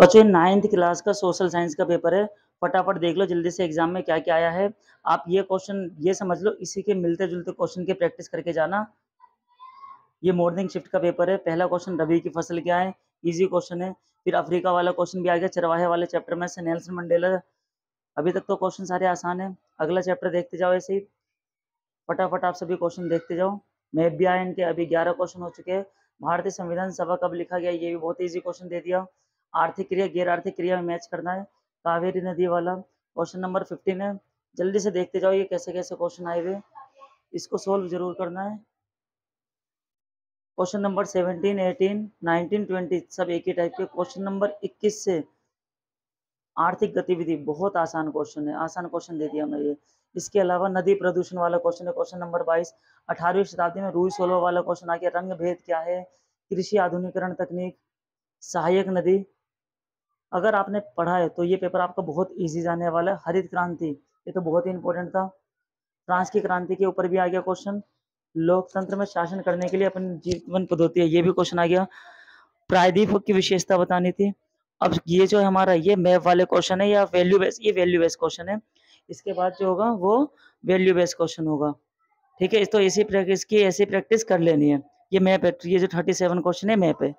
बच्चों ninth class का social science का पेपर है। फटाफट देख लो जल्दी से एग्ज़ाम में क्या क्या आया है। आप ये क्वेश्चन ये समझ लो, इसी के मिलते जुलते क्वेश्चन की प्रैक्टिस करके जाना। ये मॉर्निंग शिफ्ट का पेपर है। पहला क्वेश्चन रबी की फ़सल क्या है? इजी क्वेश्चन है। फिर अफ्रीका वाला क्वेश्चन भी आ गया, चरवाहे वाले चैप्टर में से नेल्सन मंडेला अभी तक तो क्वेश्चन सारे आसान है। अगला चैप्टर देखते जाओ ऐसे ही। फटाफट आप सभी क्वेश्चन देखते जाओ। मैप भी आए इनके अभी ग्यारह क्वेश्चन हो चुके हैं। भारतीय संविधान सभा कब लिखा गया? ये भी बहुत ईजी क्वेश्चन दे दिया। आर्थिक क्रिया गैर आर्थिक क्रिया में मैच करना है। कावेरी नदी वाला क्वेश्चन नंबर फिफ्टीन है। जल्दी से देखते जाओ ये कैसे कैसे क्वेश्चन आए हुए। इसको सोल्व ज़रूर करना है। Question number seventeen eighteen nineteen twenty सब एक ही टाइप के। क्वेश्चन नंबर इक्कीस से आर्थिक गतिविधि, बहुत आसान क्वेश्चन है। आसान क्वेश्चन दे दिया मैं ये इसके अलावा नदी प्रदूषण वाला क्वेश्चन है। क्वेश्चन नंबर बाईस, अठारहवीं शताब्दी में रूई सोलह वाला क्वेश्चन आ गया रंग भेद क्या है? कृषि आधुनिकरण तकनीक, सहायक नदी अगर आपने पढ़ा है तो ये पेपर आपका बहुत इजी जाने वाला है। हरित क्रांति, ये तो बहुत ही इंपॉर्टेंट था। फ्रांस की क्रांति के ऊपर भी आ गया क्वेश्चन लोकतंत्र में शासन करने के लिए अपनी जीवन पद्धति है, ये भी क्वेश्चन आ गया। प्रायद्वीप की विशेषता बतानी थी। अब ये जो है हमारा, ये मैप वाले क्वेश्चन है या वैल्यू बेस ये वैल्यू बेस क्वेश्चन है। इसके बाद जो होगा, वो वैल्यू बेस क्वेश्चन होगा। ठीक है तो इसी प्रैक्टिस की, ऐसी प्रैक्टिस कर लेनी है। ये मैप है, ये जो थर्टी सेवन क्वेश्चन है मैप है।